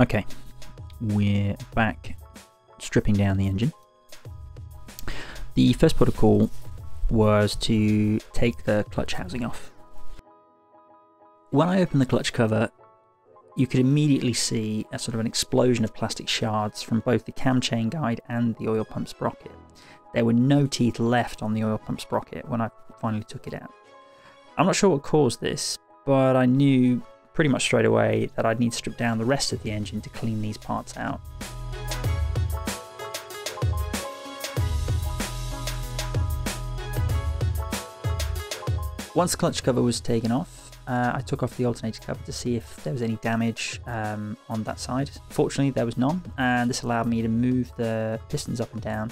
Okay, we're back stripping down the engine. The first protocol was to take the clutch housing off. When I opened the clutch cover, you could immediately see a sort of an explosion of plastic shards from both the cam chain guide and the oil pump sprocket. There were no teeth left on the oil pump sprocket when I finally took it out. I'm not sure what caused this, but I knew pretty much straight away that I'd need to strip down the rest of the engine to clean these parts out. Once the clutch cover was taken off, uh, I took off the alternator cover to see if there was any damage um, on that side. Fortunately, there was none, and this allowed me to move the pistons up and down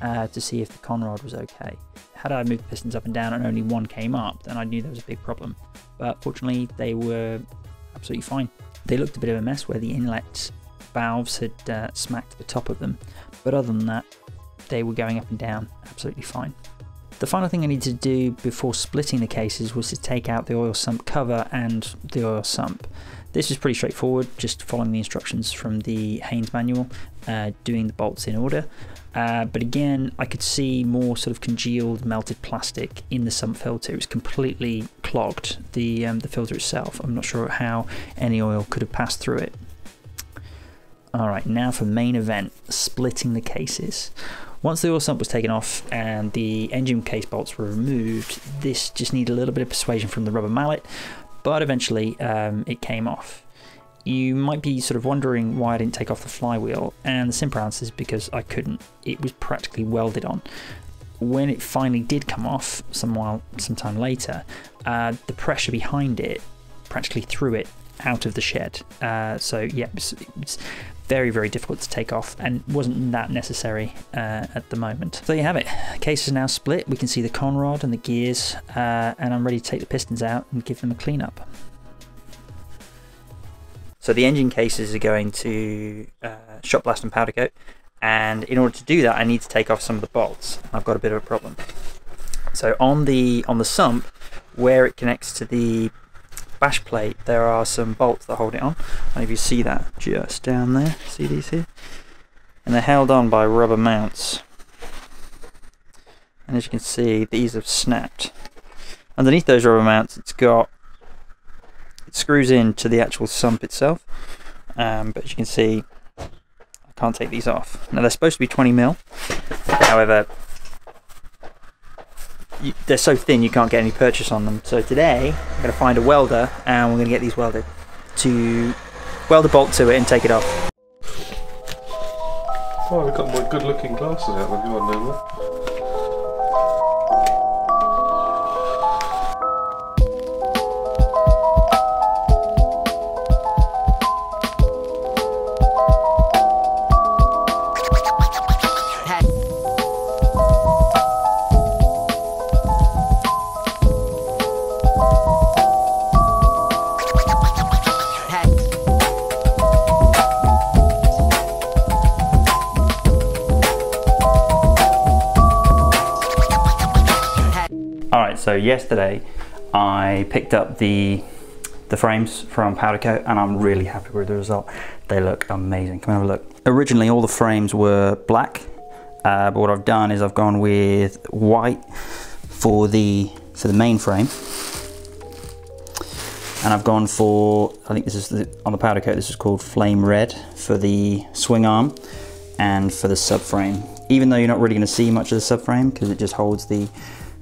uh, to see if the conrod was okay. Had I moved the pistons up and down and only one came up, then I knew there was a big problem. But fortunately, they were absolutely fine. They looked a bit of a mess where the inlet valves had uh, smacked the top of them, but other than that, they were going up and down absolutely fine. The final thing I needed to do before splitting the cases was to take out the oil sump cover and the oil sump. This was pretty straightforward, just following the instructions from the Haynes manual, uh, doing the bolts in order. Uh, but again, I could see more sort of congealed melted plastic in the sump filter. It was completely clogged, the, um, the filter itself. I'm not sure how any oil could have passed through it. Alright, now for main event, splitting the cases. Once the oil sump was taken off and the engine case bolts were removed, this just needed a little bit of persuasion from the rubber mallet, but eventually um, it came off. You might be sort of wondering why I didn't take off the flywheel, and the simple answer is because I couldn't. It was practically welded on. When it finally did come off, some while, some time later, uh, the pressure behind it practically threw it out of the shed. Uh, so yeah, very, very difficult to take off and wasn't that necessary uh, at the moment. So there you have it. Case is now split. We can see the conrod and the gears uh, and I'm ready to take the pistons out and give them a clean up. So the engine cases are going to uh, shot blast and powder coat and in order to do that I need to take off some of the bolts. I've got a bit of a problem. So on the on the sump where it connects to the bash plate there are some bolts that hold it on. And if you see that just down there, see these here? And they're held on by rubber mounts. And as you can see, these have snapped. Underneath those rubber mounts, it's got it screws into the actual sump itself. Um, but as you can see, I can't take these off. Now they're supposed to be 20 mil. However, they're so thin you can't get any purchase on them. So today I'm going to find a welder and we're going to get these welded to weld a bolt to it and take it off. Oh, I've got my good looking glasses out then, you want to so yesterday I picked up the the frames from Powder Coat and I'm really happy with the result. They look amazing. Come have a look. Originally all the frames were black, uh, but what I've done is I've gone with white for the for the main frame. And I've gone for, I think this is the, on the powder coat, this is called Flame Red for the swing arm and for the subframe. Even though you're not really going to see much of the subframe because it just holds the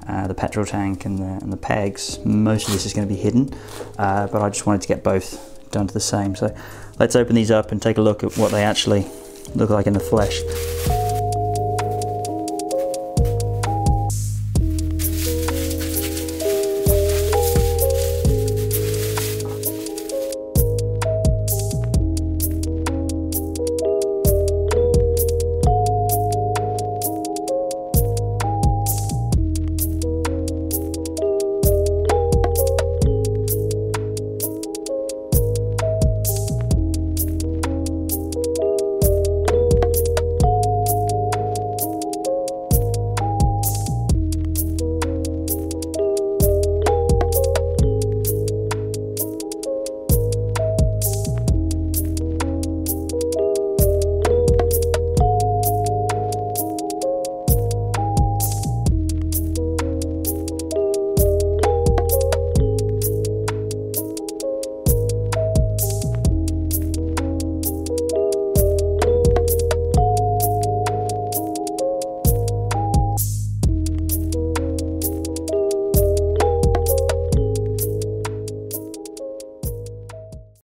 uh, the petrol tank and the, and the, pegs. Most of this is going to be hidden, uh, but I just wanted to get both done to the same. So let's open these up and take a look at what they actually look like in the flesh.